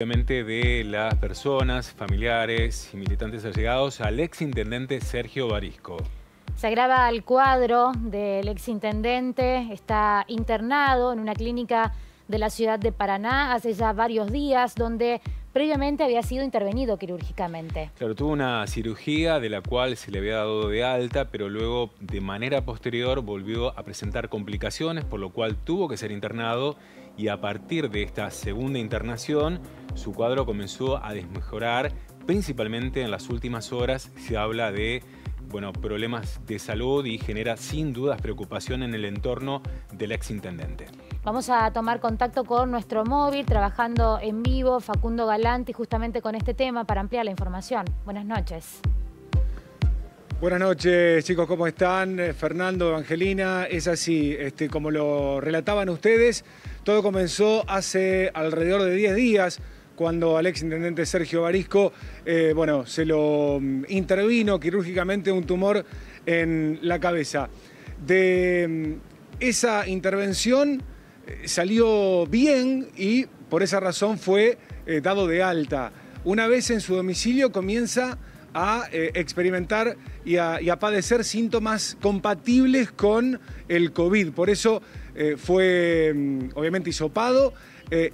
Obviamente de las personas, familiares y militantes allegados al exintendente Sergio Barisco. Se agrava el cuadro del exintendente, está internado en una clínica de la ciudad de Paraná hace ya varios días, donde previamente había sido intervenido quirúrgicamente. Claro, tuvo una cirugía de la cual se le había dado de alta, pero luego de manera posterior volvió a presentar complicaciones, por lo cual tuvo que ser internado y a partir de esta segunda internación su cuadro comenzó a desmejorar, principalmente en las últimas horas se habla de bueno, problemas de salud y genera sin dudas preocupación en el entorno del exintendente. Vamos a tomar contacto con nuestro móvil, trabajando en vivo, Facundo Galanti, justamente con este tema para ampliar la información. Buenas noches. Buenas noches, chicos, ¿cómo están? Eh, Fernando, Angelina, es así, este, como lo relataban ustedes, todo comenzó hace alrededor de 10 días, cuando al exintendente Sergio Barisco, eh, bueno, se lo mm, intervino quirúrgicamente un tumor en la cabeza. De mm, esa intervención salió bien y por esa razón fue eh, dado de alta. Una vez en su domicilio comienza a experimentar y a, padecer síntomas compatibles con el COVID. Por eso fue mm, obviamente hisopado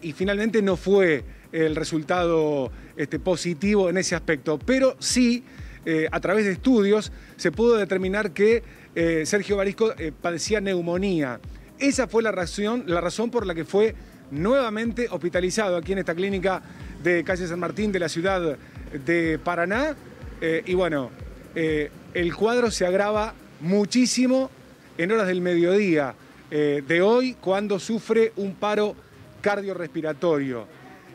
y finalmente no fue el resultado este, positivo en ese aspecto, pero sí, eh, a través de estudios, se pudo determinar que eh, Sergio Barisco eh, padecía neumonía. Esa fue la razón, la razón por la que fue nuevamente hospitalizado aquí en esta clínica de calle San Martín de la ciudad de Paraná. y bueno, el cuadro se agrava muchísimo en horas del mediodía de hoy cuando sufre un paro cardiorrespiratorio.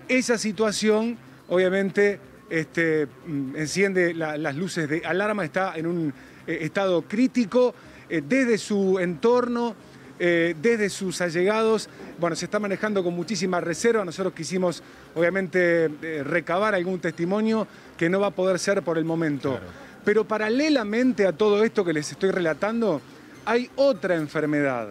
Esa situación, obviamente, este, mm, enciende las luces de alarma, está en un eh, estado crítico eh, desde su entorno, eh, desde sus allegados. Bueno, se está manejando con muchísima reserva. Nosotros quisimos, obviamente, recabar algún testimonio que no va a poder ser por el momento. Pero paralelamente a todo esto que les estoy relatando, hay otra enfermedad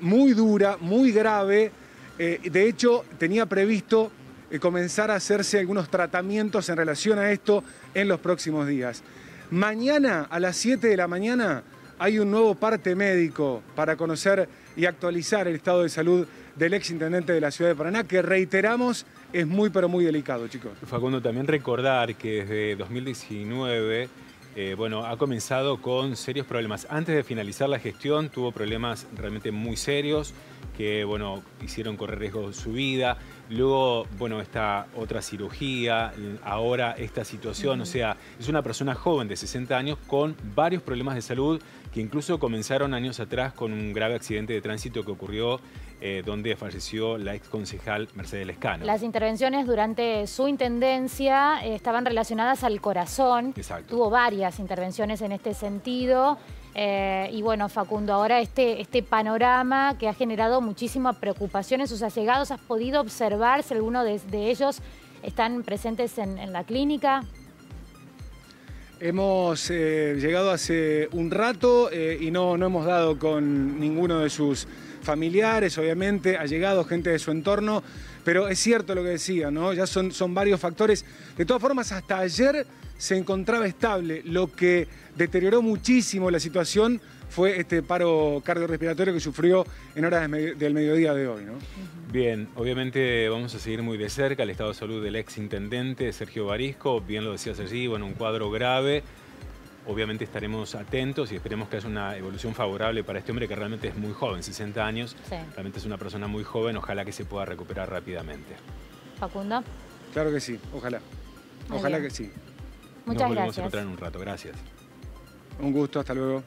muy dura, muy grave, eh, de hecho, tenía previsto eh, comenzar a hacerse algunos tratamientos en relación a esto en los próximos días. Mañana a las 7 de la mañana hay un nuevo parte médico para conocer y actualizar el estado de salud del ex intendente de la ciudad de Paraná, que reiteramos es muy pero muy delicado, chicos. Facundo, también recordar que desde 2019 eh, bueno, ha comenzado con serios problemas. Antes de finalizar la gestión tuvo problemas realmente muy serios que, bueno, hicieron correr riesgo su vida. Luego, bueno, esta otra cirugía, ahora esta situación, o sea, es una persona joven de 60 años con varios problemas de salud que incluso comenzaron años atrás con un grave accidente de tránsito que ocurrió eh, donde falleció la ex concejal Mercedes Lescano. Las intervenciones durante su intendencia eh, estaban relacionadas al corazón. Exacto. Tuvo varias intervenciones en este sentido. Eh, y bueno, Facundo, ahora este, este panorama que ha generado muchísima preocupación en sus allegados, ¿has podido observar si alguno de, ellos están presentes en, la clínica? Hemos llegado hace un rato y no, no hemos dado con ninguno de sus familiares, obviamente, ha llegado gente de su entorno, pero es cierto lo que decía, ¿no? Ya son, son varios factores. De todas formas, hasta ayer se encontraba estable. Lo que deterioró muchísimo la situación fue este paro cardiorrespiratorio que sufrió en horas del mediodía de hoy. ¿no? Bien, obviamente vamos a seguir muy de cerca el estado de salud del ex intendente Sergio Barisco, bien lo decías allí, bueno, un cuadro grave. Obviamente estaremos atentos y esperemos que haya una evolución favorable para este hombre que realmente es muy joven, 60 años. Realmente es una persona muy joven, ojalá que se pueda recuperar rápidamente. Facundo. Claro que sí, ojalá. ojalá que sí. Muchas Nos volvemos a encontrar en un rato, gracias. Un gusto, hasta luego.